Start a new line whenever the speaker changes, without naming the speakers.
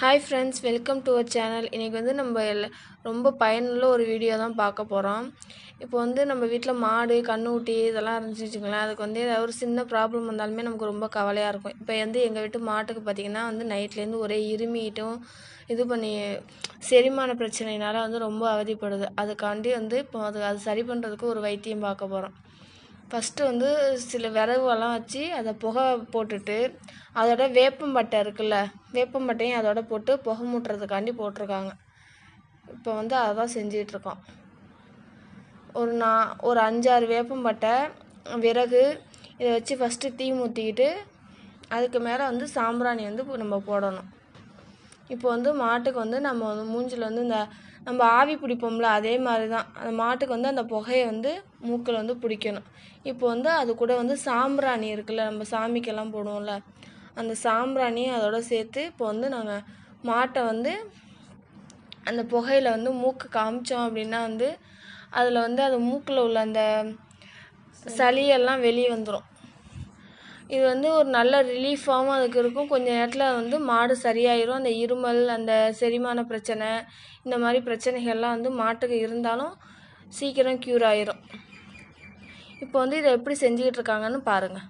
Hi friends welcome to our channel இன்றைக்கி வந்து நம்ம ரொம்ப பயனுள்ள ஒரு வீடியோ தான் பார்க்க போகிறோம் இப்போ வந்து நம்ம வீட்டில் மாடு கண்ணுக்குட்டி இதெல்லாம் இருந்துச்சு வச்சுக்கோங்களேன். அதுக்கு வந்து ஏதாவது ஒரு சின்ன ப்ராப்ளம் வந்தாலுமே நமக்கு ரொம்ப கவலையாக இருக்கும். இப்போ வந்து எங்கள் வீட்டு மாட்டுக்கு பார்த்திங்கன்னா வந்து நைட்லேருந்து ஒரே இருமிட்டும் இது பண்ணி செரிமான பிரச்சனையினால வந்து ரொம்ப அவதிப்படுது. அதுக்காண்டி வந்து இப்போ அது அது சரி பண்ணுறதுக்கு ஒரு வைத்தியம் பார்க்க போகிறோம் ஃபஸ்ட்டு வந்து சில விறகுலாம் வச்சு அதை புகை போட்டுட்டு அதோட வேப்பம்பட்டை இருக்குல்ல வேப்பம்பட்டையும் அதோட போட்டு புகை மூட்டுறதுக்காண்டி போட்டிருக்காங்க. இப்போ வந்து அதை தான் செஞ்சிகிட்ருக்கோம். ஒரு நா ஒரு அஞ்சாறு வேப்பம்பட்டை விறகு இதை வச்சு ஃபஸ்ட்டு தீ ஊற்றிக்கிட்டு அதுக்கு மேலே வந்து சாம்பிராணி வந்து நம்ம போடணும். இப்போ வந்து மாட்டுக்கு வந்து நம்ம வந்து மூஞ்சில் வந்து இந்த நம்ம ஆவி பிடிப்போம்ல அதே மாதிரி தான் அந்த மாட்டுக்கு வந்து அந்த புகையை வந்து மூக்கில் வந்து பிடிக்கணும். இப்போ வந்து அது கூட வந்து சாம்பிராணி இருக்குல்ல நம்ம சாமிக்கெல்லாம் போடுவோம்ல. அந்த சாம்பிராணியும் அதோட சேர்த்து இப்போ வந்து நாங்கள் மாட்டை வந்து அந்த புகையில் வந்து மூக்கு காமிச்சோம் அப்படின்னா வந்து அதில் வந்து அது மூக்கில் உள்ள அந்த சளியெல்லாம் வெளியே வந்துடும் இது வந்து ஒரு நல்ல ரிலீஃபாகவும் அதுக்கு இருக்கும். கொஞ்சம் நேரத்தில் வந்து மாடு சரியாயிரும். அந்த இருமல் அந்த செரிமான பிரச்சனை இந்த மாதிரி பிரச்சனைகள்லாம் வந்து மாட்டுக்கு இருந்தாலும் சீக்கிரம் க்யூர் ஆயிரும். இப்போ வந்து இதை எப்படி செஞ்சுக்கிட்டு இருக்காங்கன்னு பாருங்கள்